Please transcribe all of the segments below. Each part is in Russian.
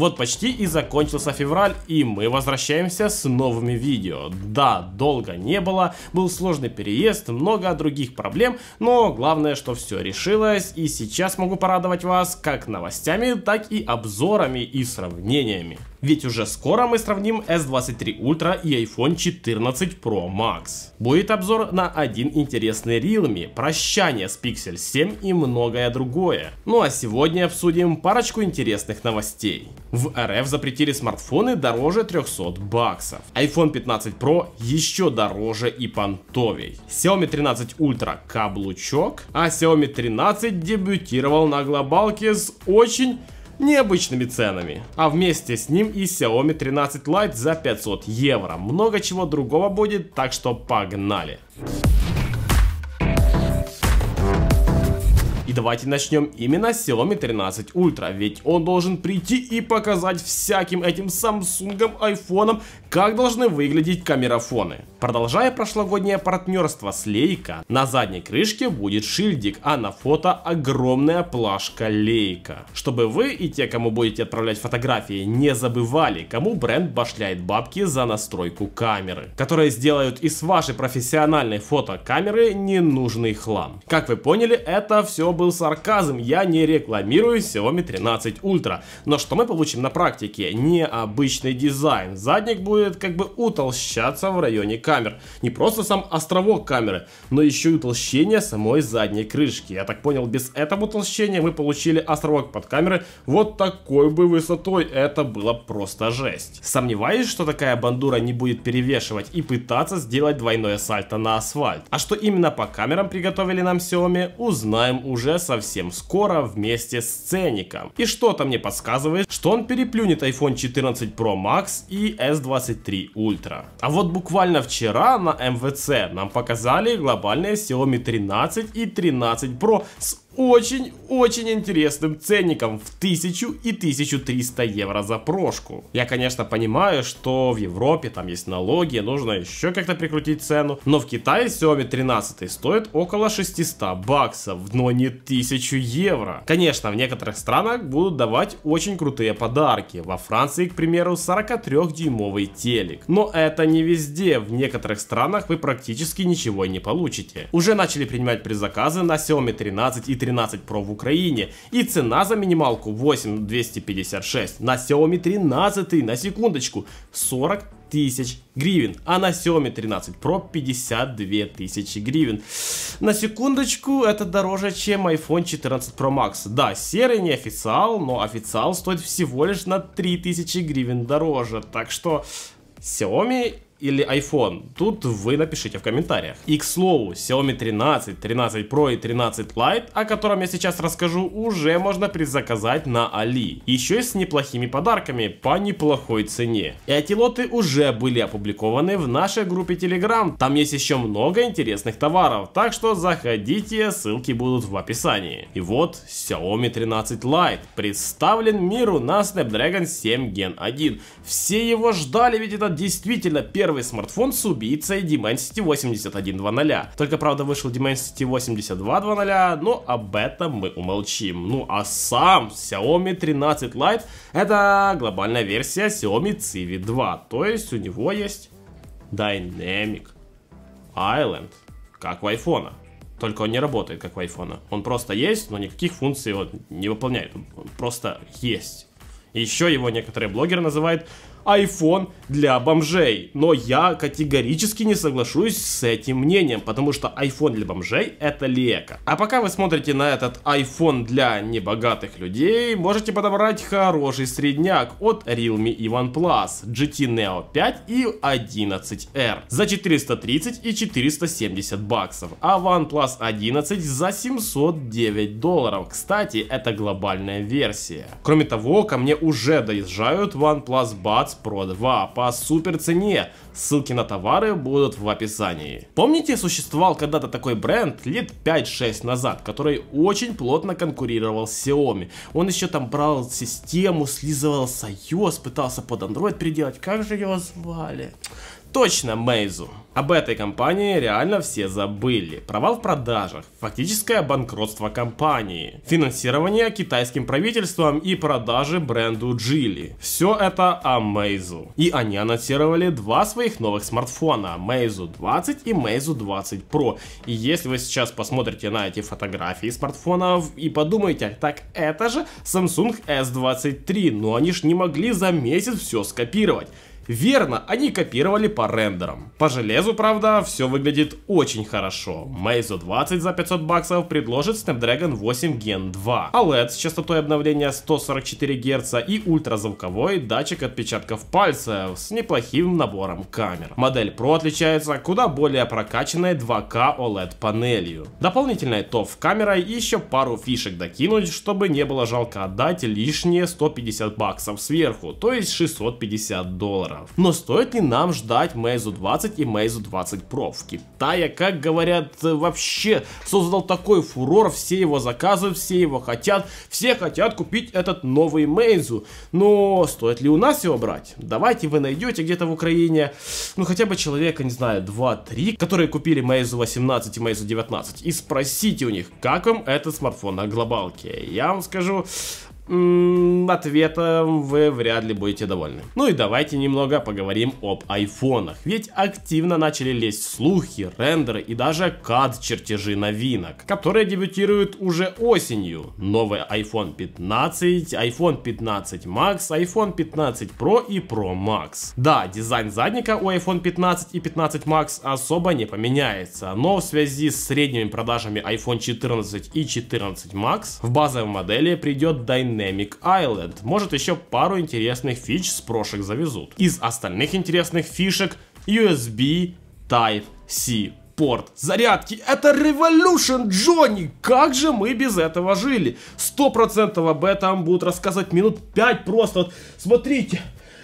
Вот почти и закончился февраль, и мы возвращаемся с новыми видео. Да, долго не было, был сложный переезд, много других проблем, но главное, что все решилось, и сейчас могу порадовать вас как новостями, так и обзорами и сравнениями. Ведь уже скоро мы сравним S23 Ultra и iPhone 14 Pro Max. Будет обзор на один интересный Realme, прощание с Pixel 7 и многое другое. Ну а сегодня обсудим парочку интересных новостей. В РФ запретили смартфоны дороже 300 баксов. iPhone 15 Pro еще дороже и понтовей. Xiaomi 13 Ultra каблучок, а Xiaomi 13 дебютировал на глобалке с очень необычными ценами. А вместе с ним и Xiaomi 13 Lite за 500 евро. Много чего другого будет, так что погнали. И давайте начнем именно с Xiaomi 13 Ultra, ведь он должен прийти и показать всяким этим Samsung, айфонам, как должны выглядеть камерафоны. Продолжая прошлогоднее партнерство с Leica, на задней крышке будет шильдик, а на фото огромная плашка Leica. Чтобы вы и те, кому будете отправлять фотографии, не забывали, кому бренд башляет бабки за настройку камеры, которые сделают из вашей профессиональной фотокамеры ненужный хлам. Как вы поняли, это все был сарказм, я не рекламирую Xiaomi 13 Ultra. Но что мы получим на практике? Необычный дизайн. Задник будет как бы утолщаться в районе камер. Не просто сам островок камеры, но еще и утолщение самой задней крышки. Я так понял, без этого утолщения мы получили островок под камерой вот такой бы высотой. Это было просто жесть. Сомневаюсь, что такая бандура не будет перевешивать и пытаться сделать двойное сальто на асфальт. А что именно по камерам приготовили нам Xiaomi, узнаем уже совсем скоро вместе с ценником. И что-то мне подсказывает, что он переплюнет iPhone 14 Pro Max и S20 23 Ultra. А вот буквально вчера на МВЦ нам показали глобальные Xiaomi 13 и 13 Pro с очень-очень интересным ценником в 1000 и 1300 евро за прошку. Я, конечно, понимаю, что в Европе там есть налоги, нужно еще как-то прикрутить цену, но в Китае Xiaomi 13 стоит около 600 баксов, но не 1000 евро. Конечно, в некоторых странах будут давать очень крутые подарки. Во Франции, к примеру, 43-дюймовый телек. Но это не везде, в некоторых странах вы практически ничего не получите. Уже начали принимать предзаказы на Xiaomi 13 и 13 Pro в Украине. И цена за минималку 8256 на Xiaomi 13, на секундочку, 40 тысяч гривен, а на Xiaomi 13 Pro 52 тысячи гривен. На секундочку, это дороже, чем iPhone 14 Pro Max. Да, серый не официал, но официал стоит всего лишь на 3000 гривен дороже. Так что Xiaomi или iPhone? Тут вы напишите в комментариях. И к слову, Xiaomi 13, 13 Pro и 13 Lite, о котором я сейчас расскажу, уже можно предзаказать на Али. Еще и с неплохими подарками по неплохой цене. Эти лоты уже были опубликованы в нашей группе Telegram. Там есть еще много интересных товаров, так что заходите, ссылки будут в описании. И вот Xiaomi 13 Lite представлен миру на Snapdragon 7 Gen 1. Все его ждали, ведь это действительно первый первый смартфон с убийцей Dimensity 8100. Только, правда, вышел Dimensity 8200, но об этом мы умолчим. Ну, а сам Xiaomi 13 Lite это глобальная версия Xiaomi Civi 2. То есть у него есть Dynamic Island, как у iPhone. Только он не работает, как у iPhone. Он просто есть, но никаких функций вот не выполняет. Он просто есть. Еще его некоторые блогеры называют iPhone для бомжей. Но я категорически не соглашусь с этим мнением, потому что iPhone для бомжей это лека. А пока вы смотрите на этот iPhone для небогатых людей, можете подобрать хороший средняк от Realme и OnePlus, GT Neo 5 и 11R за 430 и 470 баксов, а OnePlus 11 за 709 долларов. Кстати, это глобальная версия. Кроме того, ко мне уже доезжают OnePlus Buds 2 по супер цене. Ссылки на товары будут в описании. Помните, существовал когда-то такой бренд лет 5-6 назад, который очень плотно конкурировал с Xiaomi. Он еще там брал систему, слизывал с iOS, пытался под Android переделать. Как же его звали? Точно, Meizu. Об этой компании реально все забыли. Провал в продажах, фактическое банкротство компании, финансирование китайским правительством и продажи бренду Geely. Все это о Meizu. И они анонсировали два своих новых смартфона, Meizu 20 и Meizu 20 Pro. И если вы сейчас посмотрите на эти фотографии смартфонов и подумаете, так это же Samsung S23, но они ж не могли за месяц все скопировать. Верно, они копировали по рендерам. По железу, правда, все выглядит очень хорошо. Meizu 20 за 500 баксов предложит Snapdragon 8 Gen 2, OLED с частотой обновления 144 Гц и ультразвуковой датчик отпечатков пальцев с неплохим набором камер. Модель Pro отличается куда более прокачанной 2К OLED панелью. Дополнительной TOF камерой и еще пару фишек докинуть, чтобы не было жалко отдать лишние 150 баксов сверху, то есть 650 долларов долларов. Но стоит ли нам ждать Meizu 20 и Meizu 20 Pro? В Китае, как говорят, вообще создал такой фурор, все его заказывают, все его хотят, все хотят купить этот новый Meizu. Но стоит ли у нас его брать? Давайте вы найдете где-то в Украине, ну хотя бы человека, не знаю, 2-3, которые купили Meizu 18 и Meizu 19 и спросите у них, как вам этот смартфон на глобалке. Я вам скажу, ответом вы вряд ли будете довольны. Ну и давайте немного поговорим об айфонах. Ведь активно начали лезть слухи, рендеры и даже CAD-чертежи новинок, которые дебютируют уже осенью. Новый iPhone 15, iPhone 15 Max, iPhone 15 Pro и Pro Max. Да, дизайн задника у iPhone 15 и 15 Max особо не поменяется, но в связи с средними продажами iPhone 14 и 14 Max в базовой модели придет Dynamic Dynamic Island. Может еще пару интересных фич с прошек завезут. Из остальных интересных фишек USB Type-C порт зарядки. Это Revolution, Джонни! Как же мы без этого жили? Сто процентов об этом будут рассказывать минут 5 просто. Вот, смотрите,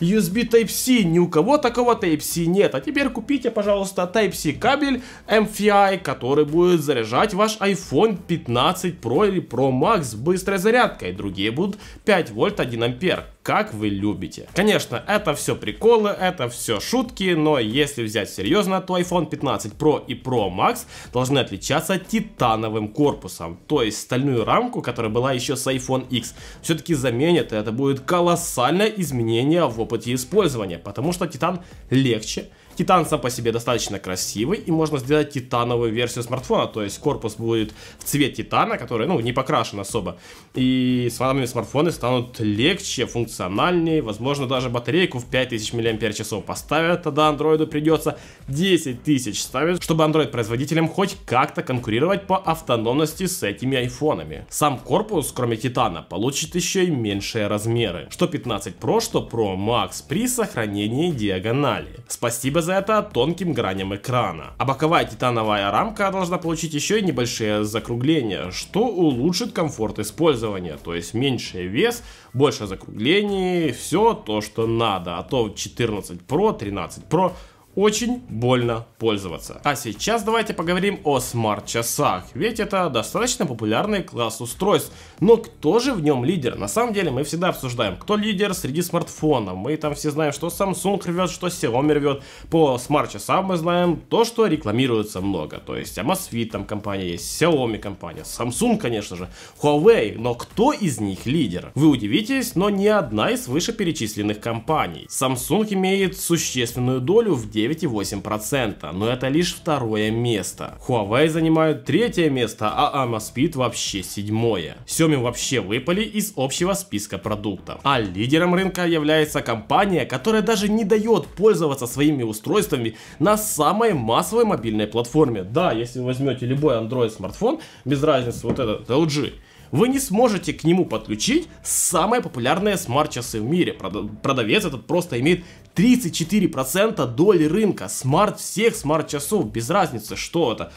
USB Type-C, ни у кого такого Type-C нет. А теперь купите, пожалуйста, Type-C кабель MFI, который будет заряжать ваш iPhone 15 Pro или Pro Max с быстрой зарядкой. Другие будут 5 вольт 1 ампер как вы любите. Конечно, это все приколы, это все шутки, но если взять серьезно, то iPhone 15 Pro и Pro Max должны отличаться титановым корпусом. То есть стальную рамку, которая была еще с iPhone X, все-таки заменят, и это будет колоссальное изменение в опыте использования, потому что титан легче, Титан сам по себе достаточно красивый, и можно сделать титановую версию смартфона, то есть корпус будет в цвет титана, который, ну, не покрашен особо. И с вами смартфоны станут легче, функциональнее, возможно, даже батарейку в 5000 мАч поставят, тогда андроиду придется 10 тысяч ставить, чтобы андроид-производителям хоть как-то конкурировать по автономности с этими айфонами. Сам корпус, кроме титана, получит еще и меньшие размеры, что 15 Pro, что Pro Max при сохранении диагонали. Спасибо за за это тонким граням экрана. А боковая титановая рамка должна получить еще и небольшие закругления, что улучшит комфорт использования, то есть меньший вес, больше закруглений, все то, что надо. А то 14 Pro, 13 Pro очень больно пользоваться. А сейчас давайте поговорим о смарт-часах, ведь это достаточно популярный класс устройств. Но кто же в нем лидер? На самом деле мы всегда обсуждаем, кто лидер среди смартфонов. Мы там все знаем, что Samsung рвет, что Xiaomi рвет. По смарт-часам мы знаем то, что рекламируется много. То есть Amazfit там компания есть, Xiaomi компания, Samsung, конечно же, Huawei. Но кто из них лидер? Вы удивитесь, но ни одна из вышеперечисленных компаний. Samsung имеет существенную долю в 9 9,8%, но это лишь второе место. Huawei занимают третье место, а Amazfit вообще седьмое. Xiaomi вообще выпали из общего списка продуктов. А лидером рынка является компания, которая даже не дает пользоваться своими устройствами на самой массовой мобильной платформе. Да, если вы возьмете любой Android смартфон, без разницы, вот этот LG, вы не сможете к нему подключить самые популярные смарт-часы в мире. Продавец этот просто имеет 34% доли рынка. Смарт всех смарт-часов, без разницы, что это.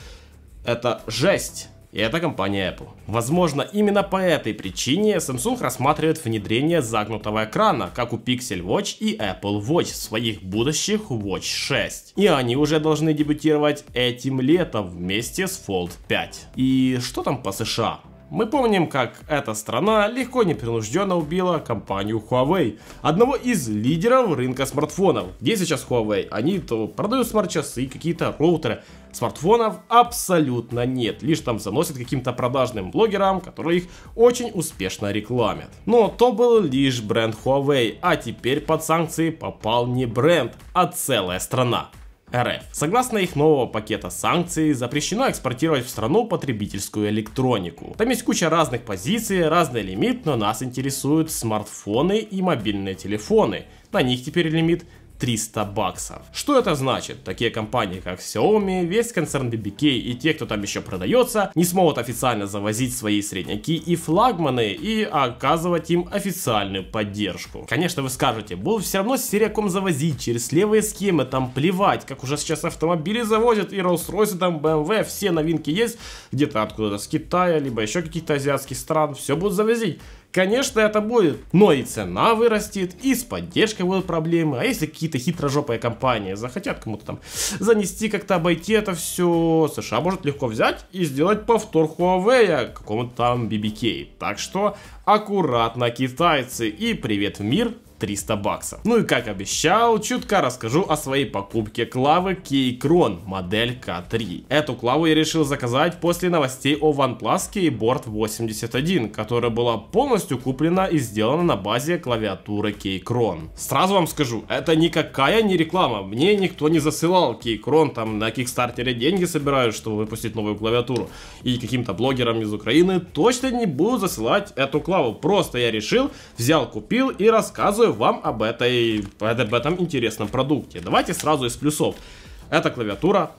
Это жесть. И это компания Apple. Возможно, именно по этой причине Samsung рассматривает внедрение загнутого экрана, как у Pixel Watch и Apple Watch в своих будущих Watch 6. И они уже должны дебютировать этим летом вместе с Fold 5. И что там по США? Мы помним, как эта страна легко непринужденно убила компанию Huawei, одного из лидеров рынка смартфонов. Где сейчас Huawei? Они то продают смарт-часы, какие-то роутеры, смартфонов абсолютно нет. Лишь там заносят каким-то продажным блогерам, которые их очень успешно рекламят. Но то был лишь бренд Huawei, а теперь под санкции попал не бренд, а целая страна. РФ. Согласно их нового пакета санкций, запрещено экспортировать в страну потребительскую электронику. Там есть куча разных позиций, разный лимит, но нас интересуют смартфоны и мобильные телефоны. На них теперь лимит 300 баксов. Что это значит? Такие компании, как Xiaomi, весь концерн BBK и те, кто там еще продается, не смогут официально завозить свои средняки и флагманы и оказывать им официальную поддержку. Конечно, вы скажете, будут все равно сериаком завозить через левые схемы, там плевать, как уже сейчас автомобили завозят и Rolls-Royce, там BMW, все новинки есть, где-то откуда-то с Китая, либо еще каких-то азиатских стран, все будут завозить. Конечно, это будет, но и цена вырастет, и с поддержкой будут проблемы. А если какие-то хитрожопые компании захотят кому-то там занести, как-то обойти это все, США может легко взять и сделать повтор Huawei какому-то там BBK. Так что аккуратно, китайцы, и привет в мир, 300 баксов. Ну и как обещал, чутка расскажу о своей покупке клавы Keychron модель K3. Эту клаву я решил заказать после новостей о OnePlus Keyboard 81, которая была полностью куплена и сделана на базе клавиатуры Keychron. Сразу вам скажу, это никакая не реклама, мне никто не засылал Keychron, там на Кикстартере деньги собирают, чтобы выпустить новую клавиатуру, и каким-то блогерам из Украины точно не буду засылать эту клаву, просто я решил, взял, купил и рассказываю вам об, этой, об этом интересном продукте. Давайте сразу из плюсов. Эта клавиатура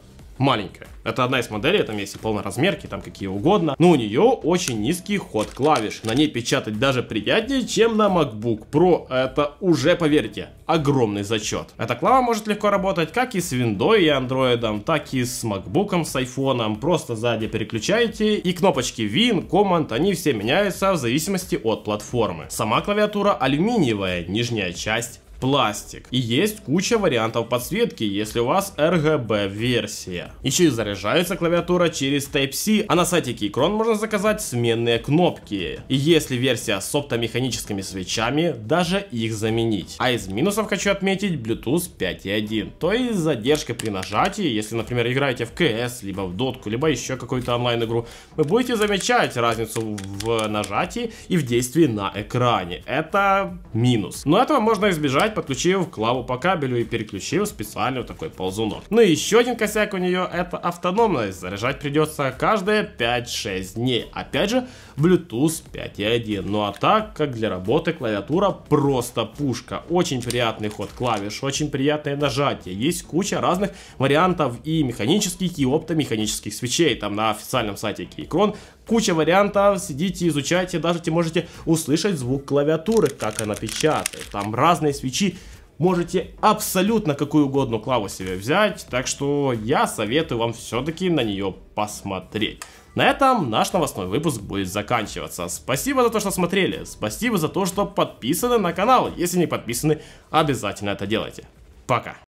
маленькая. Это одна из моделей, там есть и полноразмерки, там какие угодно. Но у нее очень низкий ход клавиш. На ней печатать даже приятнее, чем на MacBook Pro. Это уже, поверьте, огромный зачет. Эта клава может легко работать как и с Windows и Android, так и с MacBook, с iPhone. Просто сзади переключаете и кнопочки Win, Command, они все меняются в зависимости от платформы. Сама клавиатура алюминиевая, нижняя часть пластик. И есть куча вариантов подсветки, если у вас RGB версия. Еще и заряжается клавиатура через Type-C, а на сайте Keychron можно заказать сменные кнопки. И если версия с оптомеханическими свечами, даже их заменить. А из минусов хочу отметить Bluetooth 5.1, то есть задержка при нажатии, если, например, играете в CS, либо в дотку, либо еще какую-то онлайн игру, вы будете замечать разницу в нажатии и в действии на экране. Это минус. Но этого можно избежать подключив клаву по кабелю и переключив специально вот такой ползунок. Ну и еще один косяк у нее это автономность. Заряжать придется каждые 5-6 дней. Опять же, Bluetooth 5.1. Ну а так, как для работы клавиатура просто пушка. Очень приятный ход клавиш, очень приятное нажатие. Есть куча разных вариантов и механических, и оптомеханических свечей. Там на официальном сайте Keychron куча вариантов, сидите, изучайте, даже можете услышать звук клавиатуры, как она печатает. Там разные свечи, можете абсолютно какую угодно клаву себе взять, так что я советую вам все-таки на нее посмотреть. На этом наш новостной выпуск будет заканчиваться. Спасибо за то, что смотрели, спасибо за то, что подписаны на канал. Если не подписаны, обязательно это делайте. Пока.